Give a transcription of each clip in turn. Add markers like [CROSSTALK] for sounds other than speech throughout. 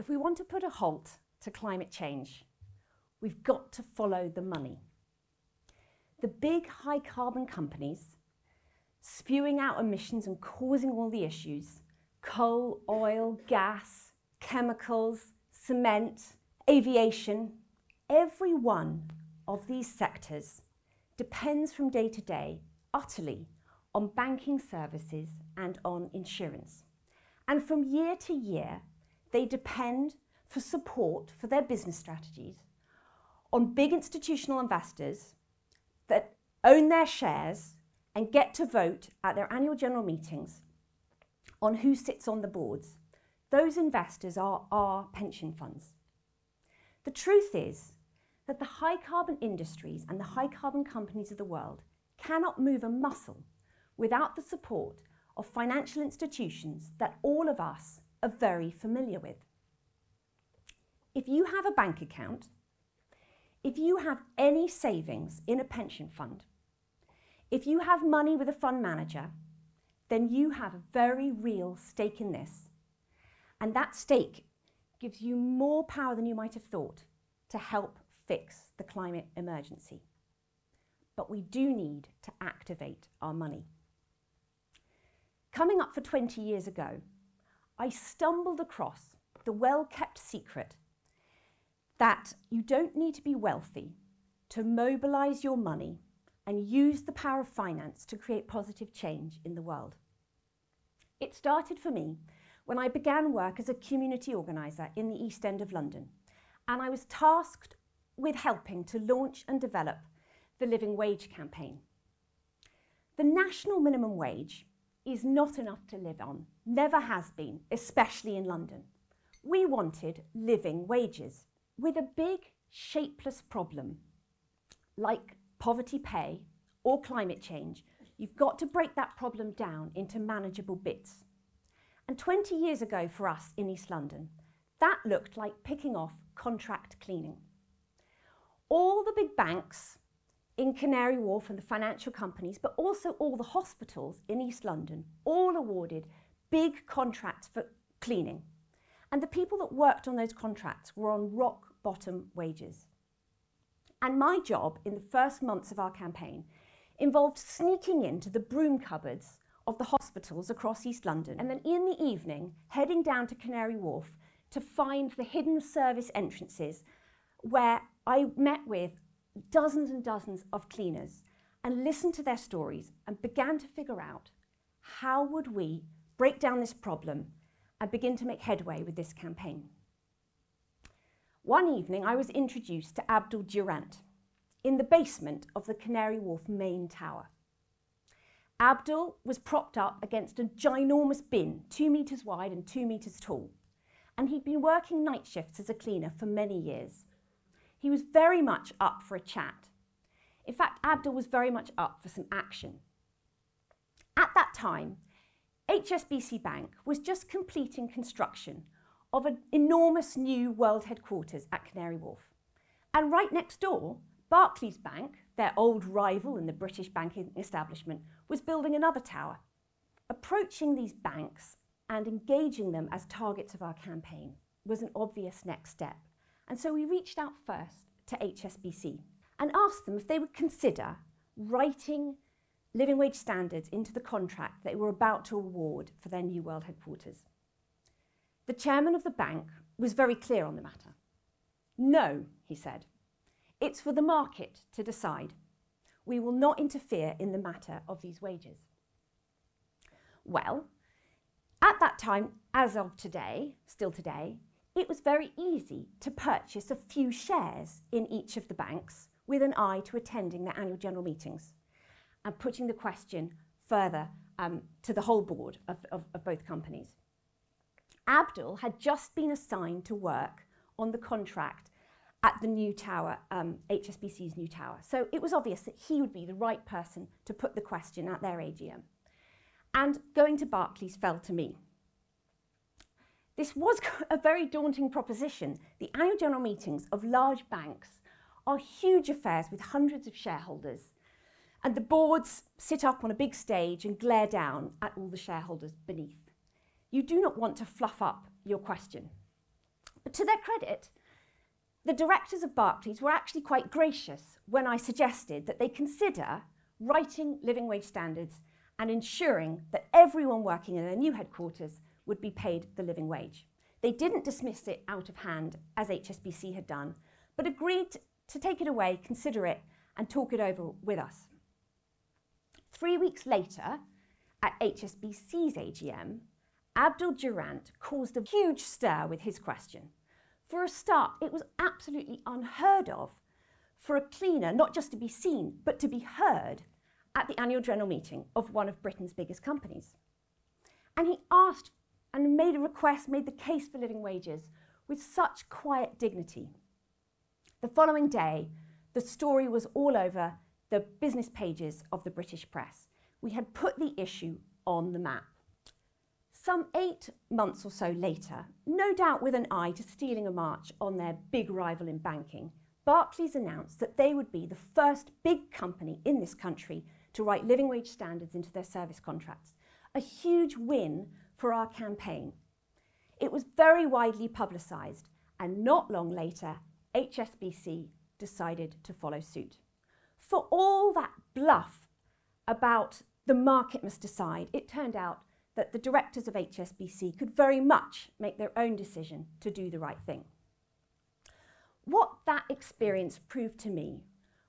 If we want to put a halt to climate change, we've got to follow the money. The big high carbon companies spewing out emissions and causing all the issues coal, oil, gas, chemicals, cement, aviation every one of these sectors depends from day to day utterly on banking services and on insurance. And from year to year, they depend for support for their business strategies on big institutional investors that own their shares and get to vote at their annual general meetings on who sits on the boards. Those investors are our pension funds. The truth is that the high carbon industries and the high carbon companies of the world cannot move a muscle without the support of financial institutions that all of us are very familiar with. If you have a bank account, if you have any savings in a pension fund, if you have money with a fund manager, then you have a very real stake in this. And that stake gives you more power than you might have thought to help fix the climate emergency. But we do need to activate our money. Coming up for 20 years ago, I stumbled across the well kept secret that you don't need to be wealthy to mobilise your money and use the power of finance to create positive change in the world. It started for me when I began work as a community organiser in the East End of London, and I was tasked with helping to launch and develop the Living Wage campaign. The national minimum wage is not enough to live on, never has been, especially in London. We wanted living wages with a big, shapeless problem like poverty pay or climate change. You've got to break that problem down into manageable bits. And 20 years ago for us in East London, that looked like picking off contract cleaning. All the big banks in Canary Wharf and the financial companies, but also all the hospitals in East London, all awarded big contracts for cleaning. And the people that worked on those contracts were on rock bottom wages. And my job in the first months of our campaign involved sneaking into the broom cupboards of the hospitals across East London and then in the evening heading down to Canary Wharf to find the hidden service entrances where I met with dozens and dozens of cleaners and listened to their stories and began to figure out how would we break down this problem and begin to make headway with this campaign. One evening I was introduced to Abdul Durant in the basement of the Canary Wharf main tower. Abdul was propped up against a ginormous bin, two metres wide and two metres tall, and he'd been working night shifts as a cleaner for many years. He was very much up for a chat. In fact, Abdul was very much up for some action. At that time, HSBC Bank was just completing construction of an enormous new world headquarters at Canary Wharf. And right next door, Barclays Bank, their old rival in the British banking establishment, was building another tower. Approaching these banks and engaging them as targets of our campaign was an obvious next step. And so we reached out first to HSBC and asked them if they would consider writing living wage standards into the contract they were about to award for their new world headquarters. The chairman of the bank was very clear on the matter. No, he said, it's for the market to decide. We will not interfere in the matter of these wages. Well, at that time, as of today, still today, it was very easy to purchase a few shares in each of the banks with an eye to attending their annual general meetings and putting the question further um, to the whole board of, of, of both companies. Abdul had just been assigned to work on the contract at the new tower, um, HSBC's new tower. So it was obvious that he would be the right person to put the question at their AGM. And going to Barclays fell to me. This was [LAUGHS] a very daunting proposition. The annual general meetings of large banks are huge affairs with hundreds of shareholders. And the boards sit up on a big stage and glare down at all the shareholders beneath. You do not want to fluff up your question. But to their credit, the directors of Barclays were actually quite gracious when I suggested that they consider writing living wage standards and ensuring that everyone working in their new headquarters would be paid the living wage. They didn't dismiss it out of hand, as HSBC had done, but agreed to take it away, consider it, and talk it over with us. Three weeks later, at HSBC's AGM, Abdul Durant caused a huge stir with his question. For a start, it was absolutely unheard of for a cleaner not just to be seen, but to be heard at the annual general meeting of one of Britain's biggest companies. And he asked and made a request, made the case for living wages with such quiet dignity. The following day, the story was all over the business pages of the British press. We had put the issue on the map. Some eight months or so later, no doubt with an eye to stealing a march on their big rival in banking, Barclays announced that they would be the first big company in this country to write living wage standards into their service contracts. A huge win for our campaign. It was very widely publicised, and not long later, HSBC decided to follow suit. For all that bluff about the market must decide, it turned out that the directors of HSBC could very much make their own decision to do the right thing. What that experience proved to me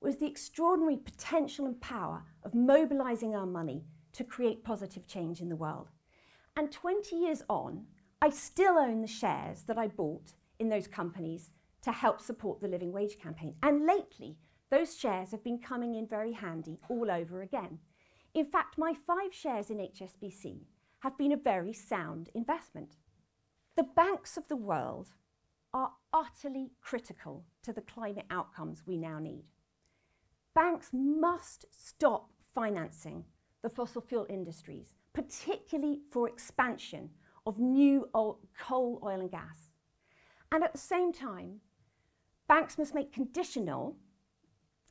was the extraordinary potential and power of mobilising our money to create positive change in the world. And 20 years on, I still own the shares that I bought in those companies to help support the living wage campaign. And lately, those shares have been coming in very handy all over again. In fact, my five shares in HSBC have been a very sound investment. The banks of the world are utterly critical to the climate outcomes we now need. Banks must stop financing the fossil fuel industries, particularly for expansion of new coal, oil and gas. And at the same time, Banks must make conditional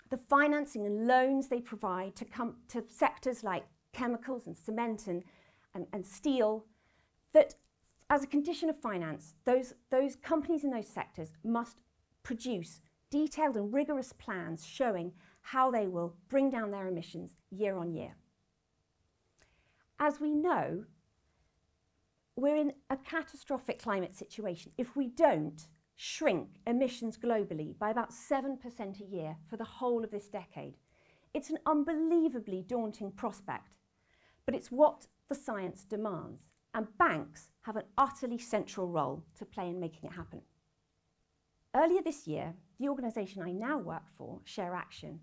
the financing and loans they provide to, come to sectors like chemicals and cement and, and, and steel, that as a condition of finance, those, those companies in those sectors must produce detailed and rigorous plans showing how they will bring down their emissions year on year. As we know, we're in a catastrophic climate situation. If we don't, shrink emissions globally by about 7% a year for the whole of this decade. It's an unbelievably daunting prospect, but it's what the science demands, and banks have an utterly central role to play in making it happen. Earlier this year, the organisation I now work for, ShareAction,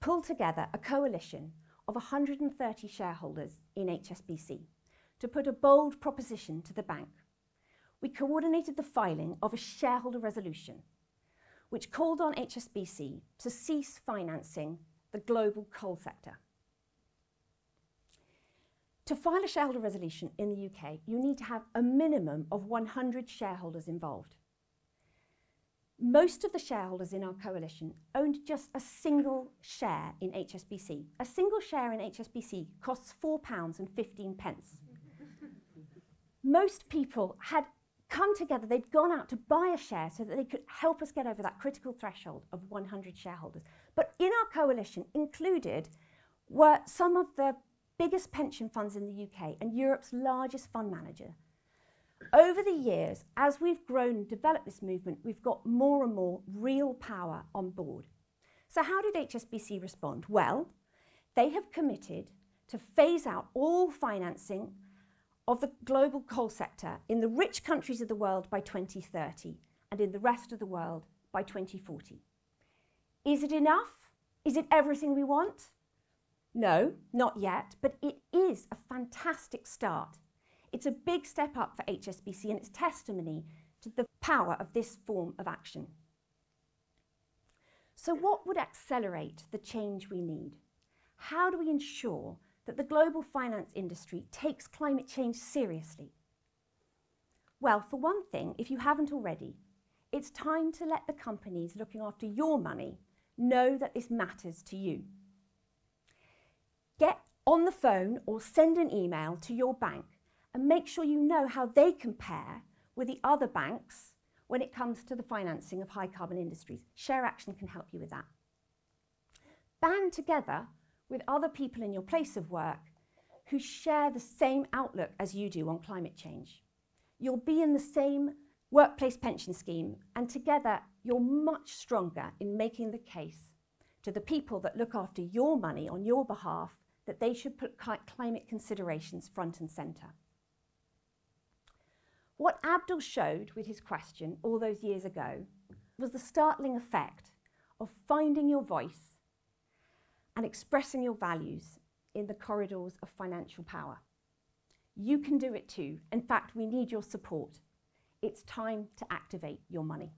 pulled together a coalition of 130 shareholders in HSBC to put a bold proposition to the bank we coordinated the filing of a shareholder resolution which called on HSBC to cease financing the global coal sector. To file a shareholder resolution in the UK, you need to have a minimum of 100 shareholders involved. Most of the shareholders in our coalition owned just a single share in HSBC. A single share in HSBC costs £4 and 15 pence. Most people had come together, they'd gone out to buy a share so that they could help us get over that critical threshold of 100 shareholders. But in our coalition included were some of the biggest pension funds in the UK and Europe's largest fund manager. Over the years, as we've grown and developed this movement, we've got more and more real power on board. So how did HSBC respond? Well, they have committed to phase out all financing of the global coal sector in the rich countries of the world by 2030 and in the rest of the world by 2040. Is it enough? Is it everything we want? No, not yet, but it is a fantastic start. It's a big step up for HSBC and it's testimony to the power of this form of action. So what would accelerate the change we need? How do we ensure that the global finance industry takes climate change seriously? Well, for one thing, if you haven't already, it's time to let the companies looking after your money know that this matters to you. Get on the phone or send an email to your bank and make sure you know how they compare with the other banks when it comes to the financing of high carbon industries. ShareAction can help you with that. Band together with other people in your place of work who share the same outlook as you do on climate change. You'll be in the same workplace pension scheme, and together you're much stronger in making the case to the people that look after your money on your behalf that they should put climate considerations front and centre. What Abdul showed with his question all those years ago was the startling effect of finding your voice and expressing your values in the corridors of financial power. You can do it too. In fact, we need your support. It's time to activate your money.